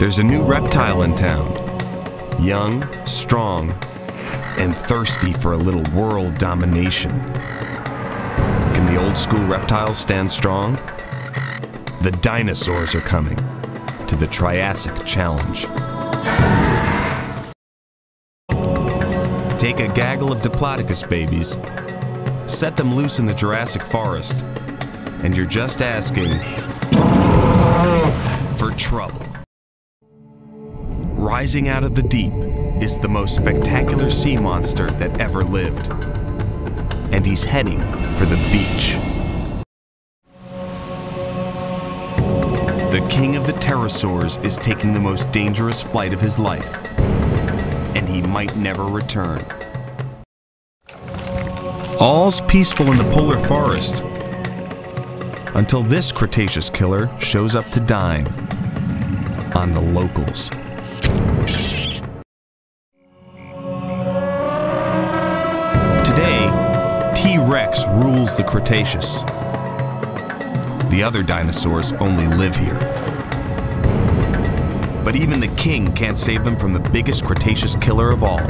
There's a new reptile in town. Young, strong, and thirsty for a little world domination. Can the old school reptiles stand strong? The dinosaurs are coming to the Triassic Challenge. Take a gaggle of Diplodocus babies, set them loose in the Jurassic Forest, and you're just asking for trouble. Rising out of the deep is the most spectacular sea monster that ever lived. And he's heading for the beach. The king of the pterosaurs is taking the most dangerous flight of his life. And he might never return. All's peaceful in the polar forest until this Cretaceous killer shows up to dine on the locals. Today, T. rex rules the Cretaceous. The other dinosaurs only live here. But even the king can't save them from the biggest Cretaceous killer of all